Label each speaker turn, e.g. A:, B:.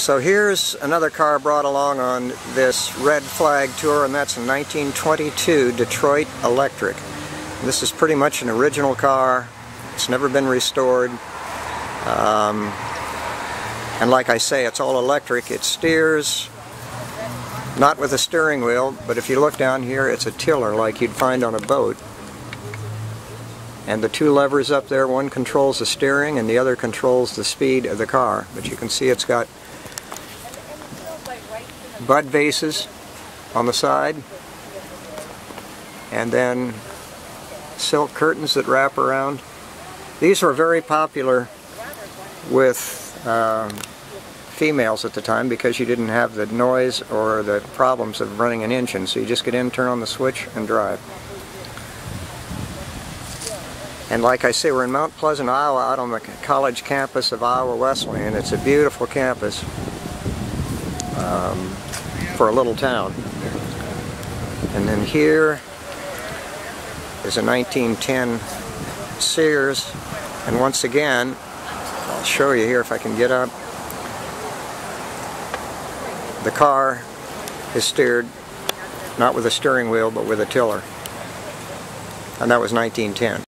A: So here's another car brought along on this red flag tour and that's a 1922 Detroit Electric. This is pretty much an original car. It's never been restored. Um, and like I say, it's all electric. It steers not with a steering wheel, but if you look down here, it's a tiller like you'd find on a boat. And the two levers up there, one controls the steering and the other controls the speed of the car. But you can see it's got bud vases on the side and then silk curtains that wrap around. These were very popular with um, females at the time because you didn't have the noise or the problems of running an engine. So you just get in, turn on the switch, and drive. And like I say, we're in Mount Pleasant, Iowa, out on the college campus of Iowa Wesleyan. It's a beautiful campus um, for a little town. And then here is a 1910 Sears. And once again, I'll show you here if I can get up. The car is steered not with a steering wheel but with a tiller. And that was 1910.